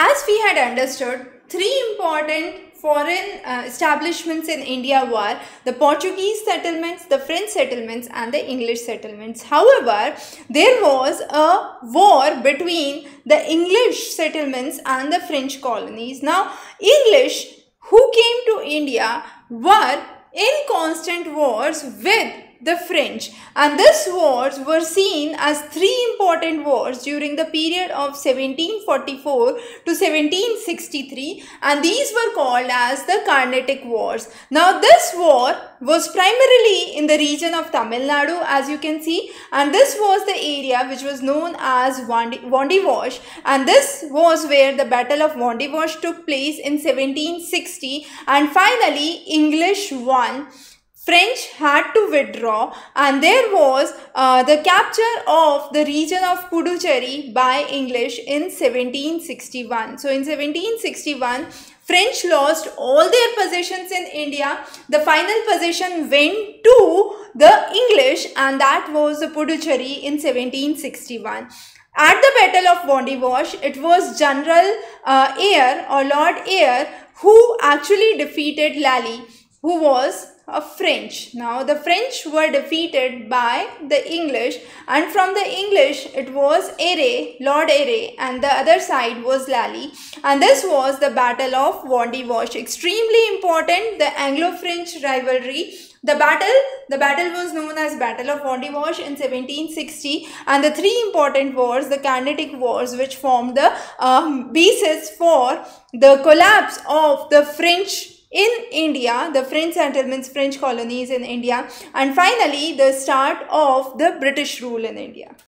As we had understood, three important foreign uh, establishments in India were the Portuguese settlements, the French settlements and the English settlements. However, there was a war between the English settlements and the French colonies. Now, English who came to India were in constant wars with the French and these wars were seen as three important wars during the period of 1744 to 1763 and these were called as the Carnatic Wars. Now this war was primarily in the region of Tamil Nadu as you can see and this was the area which was known as Wandiwash and this was where the Battle of Wandiwash took place in 1760 and finally English won French had to withdraw and there was uh, the capture of the region of Puducherry by English in 1761. So in 1761, French lost all their possessions in India. The final possession went to the English and that was the Puducherry in 1761. At the Battle of Wandiwash, it was General uh, Eyre or Lord Eyre who actually defeated Lally who was a French. Now the French were defeated by the English and from the English it was Eyre, Lord Eyre and the other side was Lally and this was the battle of Wandiwash. Extremely important the Anglo-French rivalry. The battle, the battle was known as Battle of Wandiwash in 1760 and the three important wars, the Carnatic Wars which formed the um, basis for the collapse of the French in India, the French settlements, French colonies in India, and finally the start of the British rule in India.